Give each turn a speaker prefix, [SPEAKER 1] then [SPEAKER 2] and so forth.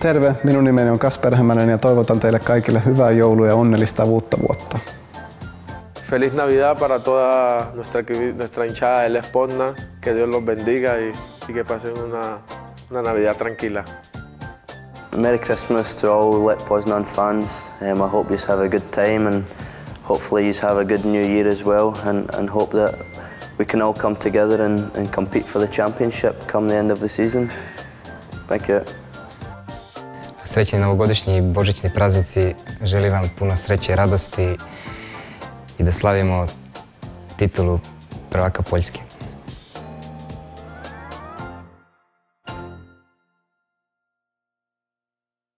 [SPEAKER 1] Terve, minun nimeni on Kasper Hämänen ja toivotan teille kaikille hyvää joulua ja onnellista uutta vuotta.
[SPEAKER 2] Feliz Navidad para toda nuestra, nuestra hinchada del Esponda. Que Dios los bendiga y, y que pasen una, una Navidad tranquila.
[SPEAKER 3] Merry Christmas to all Lech Poznan fans. Um, I hope you have a good time and hopefully you have a good new year as well and, and hope that we can all come together and, and compete for the championship come the end of the season. Thank you.
[SPEAKER 4] Srećni novogodišnji i božićni praznici. Želim vam puno sreće i radosti i da slavimo titulu prvaka Poljske.